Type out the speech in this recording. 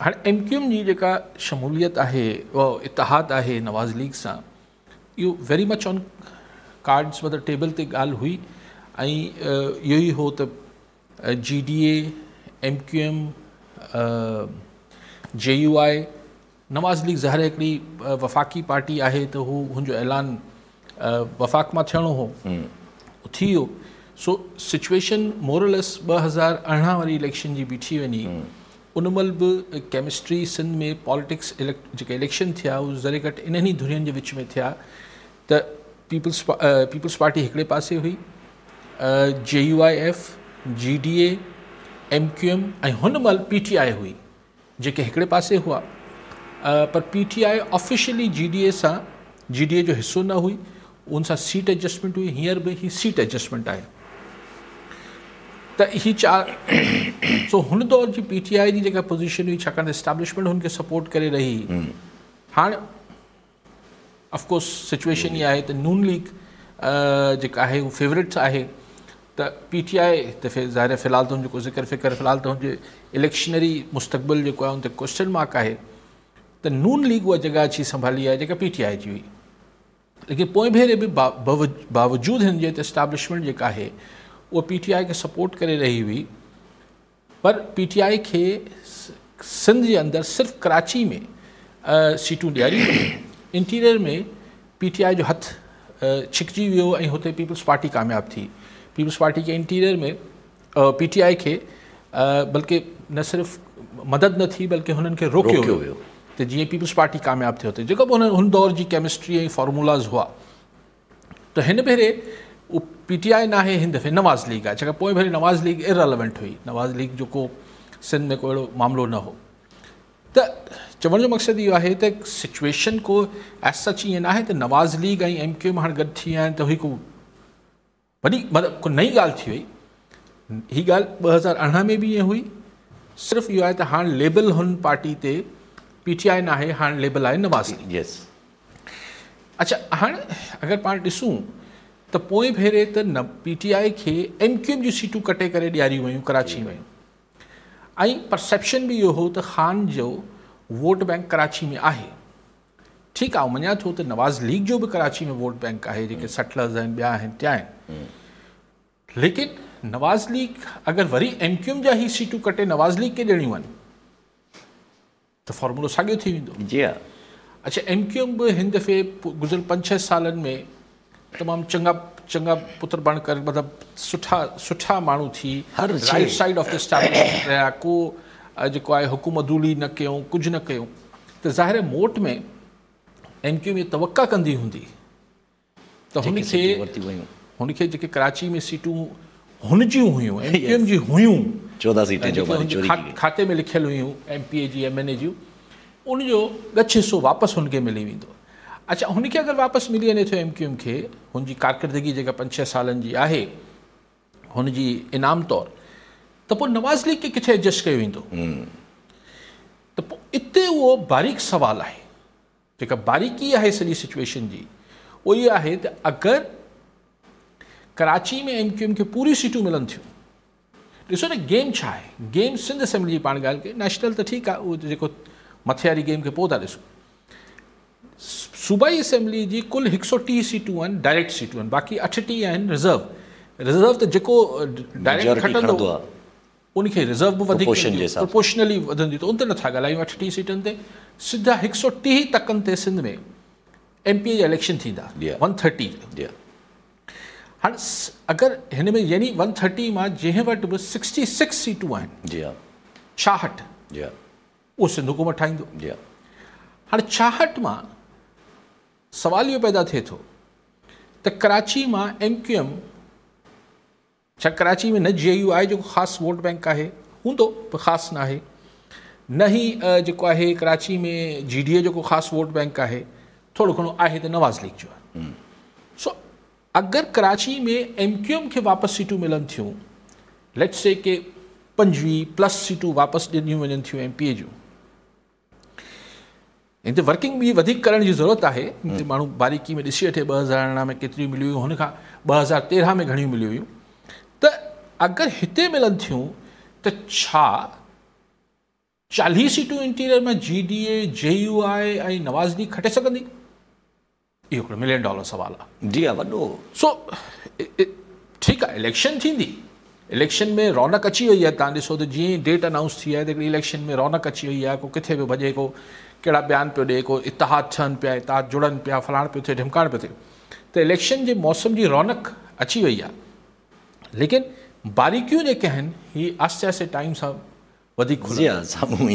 हाणे M Q M जी जेका शमूलियत आहे उहा इतिहाद आहे नवाज़ लीग सां इहो वेरी मच ऑन कार्ड्स मतिलबु टेबल ते ॻाल्हि हुई। ऐं इहो ई हो त G D A M Q M J U I Nawaz league ज़ाहिर हिकिड़ी वफ़ाक़ी पार्टी आहे त हू हुनजो ऐलान वफ़ाक़ माँ थियणो हो। थी वियो। सो सिचुएशन मोरलस ॿ हज़ार अरिड़हं वारी इलेक्शन जी बीठी वञी। उन महिल बि केमिस्ट्री सिंध में पॉलिटिक्स इलेक्शन थिया उहे ज़रे घटि इन्हनि ई धुरियुनि जे विच में थिया, त पीपल्स पीपल्स पार्टी हिकिड़े पासे हुई J U I F G D M Q M ऐं हुन महिल पी टी आई हुई, जेके हिकिड़े पासे हुआ। पर P T I officially G D A सां जी डी ए जो हिसो न हुई, उन सीट एडजस्टमेंट हुई, हींअर बि ही सीट एडजस्टमेंट आहे। त ही चार सो हुन दौर जी पी टी जी जेका पोज़ीशन हुई, छाकाणि एस्टाब्लिशमेंट हुनखे सपोर्ट करे रही। हाणे ऑफकोर्स सिचुएशन इहा आहे त नून लीग जेका आहे उहा फेवरेट्स आहे। त पी टी आई त ज़ाहिर फ़िलहालु त हुनजो ज़िक्र फ़िक्र, फ़िलहालु त हुनजे इलेक्शनरी मुस्तक़बिल जेको आहे, हुन ते क्वेश्चन मार्क आहे। त नून लीग उहा जॻह अची संभाली आहे, जेका पी टी जी हुई। लेकिन पोइ भेरे बि बावजूदि हिन जे एस्टाब्लिशमेंट जेका आहे, उहा सपोर्ट करे रही हुई। पर पी टी आई खे सिंध जे अंदरि सिर्फ़ु कराची में सीटूं ॾियारी इंटीरियर में पी टी आई जो हथु छिकिजी वियो ऐं हुते पीपल्स पार्टी कामयाबु थी। पीपल्स पार्टी खे इंटीरियर में पी टी खे बल्कि न सिर्फ़ु मदद न थी बल्कि हुननि खे रोकियो वियो त जीअं पीपल्स पार्टी कामयाबु थियो त जेको बि हुन हुन दौर जी केमिस्ट्री ऐं फॉर्मूलाज़ हुआ। त हिन भेरे उहो पी टी आई न आहे हिन दफ़े नवाज़ लीग आहे छाकाणि पोइ भेरे नवाज़ लीग इररलेवेंट हुई। नवाज़ लीग जो को सिंध में को अहिड़ो मामिलो न हो। त चवण जो मक़सदु इहो आहे त सिचुएशन को एज सच ईअं न आहे त नवाज़ लीग ऐं एम क्यू एम हाणे गॾु थी विया आहिनि त हुई को वॾी मतिलबु को नई ॻाल्हि थी वई। हीअ ॻाल्हि ॿ हज़ार अरिड़हं में बि ईअं हुई। सिर्फ़ु इहो आहे त हाणे लेबल हुन पार्टी ते पी टी आई न आहे हाणे लेबल आहे नवाज़ लीग। यस अच्छा हाणे अगरि पाण ॾिसूं त पोइ भेरे त न पी टी आई खे एम क्यू एम जी सीटूं कटे करे ॾियारियूं वयूं कराची में। ऐं परसेप्शन बि इहो हो त ख़ान जो वोट बैंक कराची में आहे। ठीकु आहे मञा थो त नवाज़ लीग जो बि कराची में वोट बैंक आहे जेके सटलर्स आहिनि ॿिया आहिनि टिया आहिनि। लेकिन नवाज़ लीग अगरि वरी एम क्यू एम जा ई सीटूं कटे नवाज़ लीग खे ॾियणियूं आहिनि त फॉर्मूलो साॻियो थी वेंदो। जी हा। अच्छा एम क्यू एम बि हिन दफ़े गुज़िरियल पंज छह सालनि में तमामु चङा चङा पुत्र बण करे मतिलबु सुठा सुठा माण्हू थी हर right side of the establishment रहिया को जेको आहे हुकूमतूली न कयूं कुझु न कयूं त ज़ाहिर मोट में एम क्यू में तवका कंदी हूंदी त हुनखे हुनखे जेके कराची में सीटूं हुन जूं हुयूं एम क्यू एम जी हुयूं चोॾहं सीटें जो खाते में लिखियल हुयूं एम पी ए जी एम एन ए जूं उनजो ॻछ हिसो वापसि हुनखे मिली वेंदो अच्छा हुनखे अगरि वापसि मिली वञे थो एम क्यू एम खे हुनजी कारकिरदगी जेका पंज छह सालनि जी आहे हुनजी इनाम तौरु त पोइ नवाज़ लीग खे किथे एडजस्ट कयो वेंदो? त पोइ इते उहो बारीक सुवालु आहे जेका बारीकी आहे सॼी सिचुएशन जी उहो इहा आहे त अगरि कराची में एम क्यू एम खे पूरी सीटूं मिलनि थियूं ॾिसो न गेम छा आहे? गेम सिंध असेंबली जी पाण ॻाल्हि कई नेशनल त ठीकु आहे उहो जेको मथे वारी गेम खे पोइ था ॾिसूं। सूबाई असेंबली जी कुल हिकु सौ टीह सीटूं आहिनि डायरेक्ट सीटूं आहिनि। बाक़ी अठटीह आहिनि रिज़र्व रिज़र्व त जेको डायरेक्ट खटंदो उनखे रिज़र्व बि वधीक। प्रोपोर्शनली वधंदी। त उन ते नथा ॻाल्हायूं अठटीह सीटनि ते। सिधा हिकु सौ टीह तकनि ते सिंध में एम पी जा इलेक्शन थींदा। वन थर्टी हाणे स- अगरि हिन में यानी वन थर्टी माँ जंहिं वटि बि सिक्सटी सिक्स सीटूं आहिनि जी हा छाहठि उहो सिंध हुकूमत ठाहींदो। हा हाणे छाहठि माँ इहो पैदा थिए थो त। कराची माँ एम क्यू एम छा कराची में न जे यू आहे जेको ख़ासि वोट बैंक आहे हूंदो पर ख़ासि न आहे न ई जेको आहे कराची में जी डी ए जेको ख़ासि वोट बैंक आहे थोरो घणो आहे त नवाज़ लीग जो आहे सो अगरि कराची में एम क्यू एम खे वापसि सीटूं मिलनि थियूं लेट से के पंजवीह प्लस सीटूं वापसि ॾिनियूं वञनि थियूं एम पी ए जूं। हिन ते वर्किंग बि वधीक करण जी ज़रूरत आहे। हिन ते माण्हू बारीकी में ॾिसी वठे ॿ हज़ार अरिड़हं में केतिरियूं मिलियूं हुयूं हुन खां ॿ हज़ार तेरहं में घणियूं मिलियूं हुयूं। त अगरि हिते मिलनि थियूं त छा चालीह सीटूं इंटीरियर में जी डी ए जे यू आई ऐं नवाज़ लीग खटे सघंदी? इहो हिकिड़ो मिलियन डॉलर सुवालु आहे। जी हा वॾो। सो ठीकु आहे इलेक्शन थींदी। इलेक्शन में रौनक अची वई आहे तव्हां ॾिसो त जीअं डेट अनाउंस थी आहे त हिकिड़ी इलेक्शन में रौनक अची वई आहे को किथे पियो भॼे को। कहिड़ा बयान पे ॾिए को इतिहाद छन पिया इतिहाद जुड़न पिया, फलाण पे थे ढिमकाइण पे थे। तो इलेक्शन के मौसम की रौनक अची वई आहे लेकिन बारीकियूं जेके आहिनि आस्ते आस्ते टाइम से वधीक जी साम्हूं